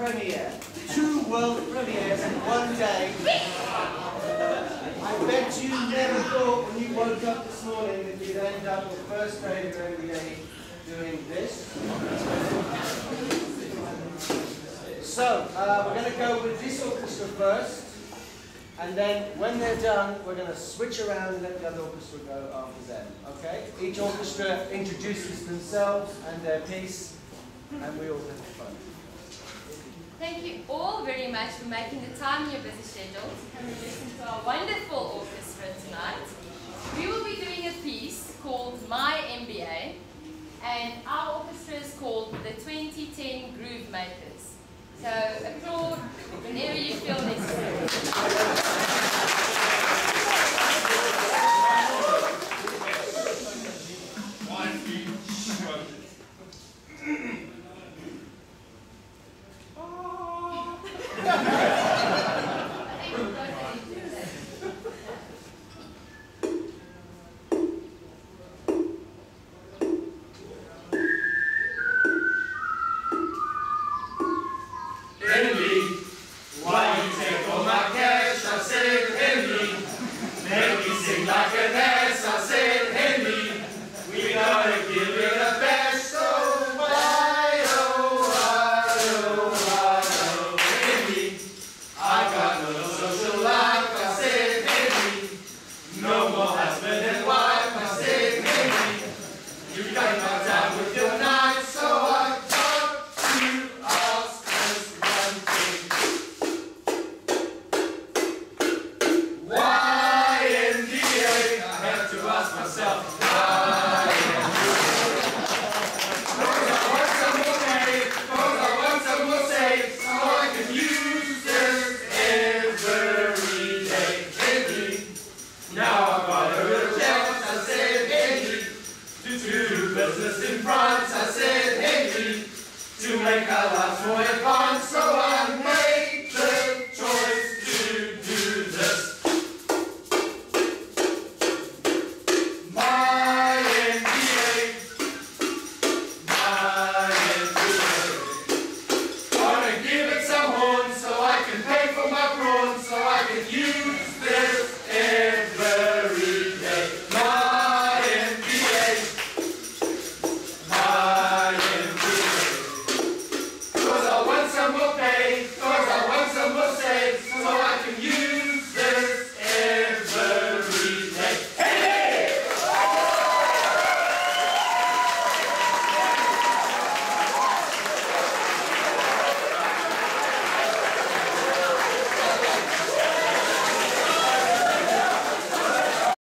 premiere. Two world premieres in one day. I bet you never thought when you woke up this morning that you'd end up the first day of your MBA doing this. So, uh, we're going to go with this orchestra first. And then when they're done, we're going to switch around and let the other orchestra go after them. Okay? Each orchestra introduces themselves and their piece, and we all have fun. Thank you all very much for making the time in your busy schedule to come and listen to our wonderful orchestra tonight. We will be doing a piece called My MBA, and our orchestra is called the 2010 Groove Makers. So applaud whenever you feel necessary. Henley, why you take all my cash? I said, Henley, make me business in France, I said Henley, to make our lives my